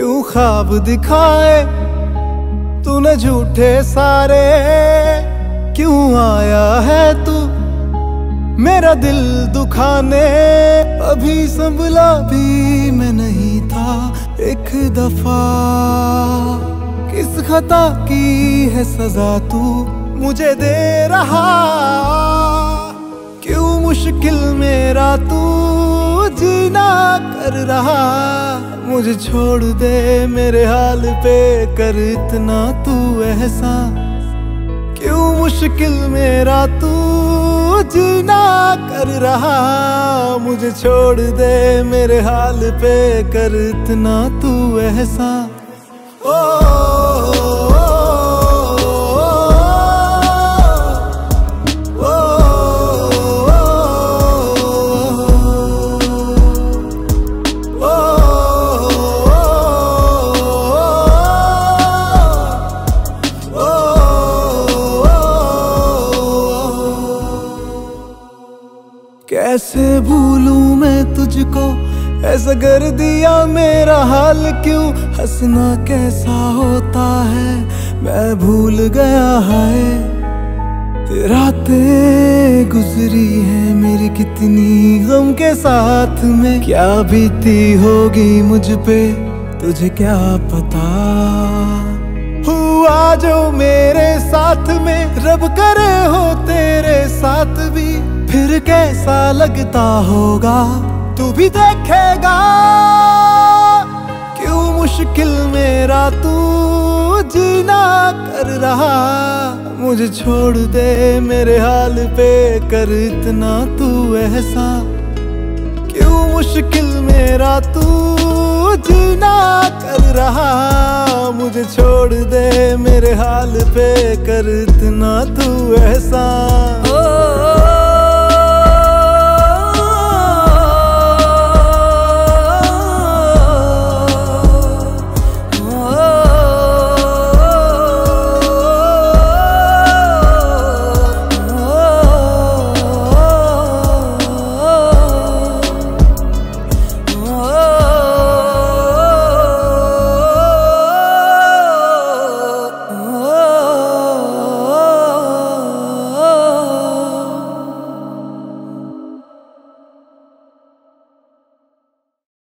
ख्वाब दिखाए? तूने झूठे सारे। क्यों आया है तू मेरा दिल दुखाने? अभी संभला भी मैं नहीं था एक दफ़ा। किस खता की है सजा तू मुझे दे रहा? क्यों मुश्किल मेरा तू जीना कर रहा? मुझे छोड़ दे मेरे हाल पे कर इतना तू ऐसा क्यों मुश्किल मेरा तू जीना कर रहा? मुझे छोड़ दे मेरे हाल पे कर इतना तू ऐसा ओ, कैसे भूलूं मैं तुझको? ऐसा कर दिया मेरा हाल क्यों? हंसना कैसा होता है? मैं भूल गया है रातें गुजरी है मेरी कितनी गम के साथ में। क्या बीती होगी मुझ पे? तुझे क्या पता? हुआ जो मेरे साथ में, रब करे हो तेरे साथ भी। फिर कैसा लगता होगा? तू भी देखेगा। क्यों मुश्किल मेरा तू जीना कर रहा? मुझे छोड़ दे, मेरे हाल पे कर इतना तू ऐसा। क्यों मुश्किल मेरा तू जीना कर रहा? मुझे छोड़ दे, मेरे हाल पे कर इतना तू ऐसा।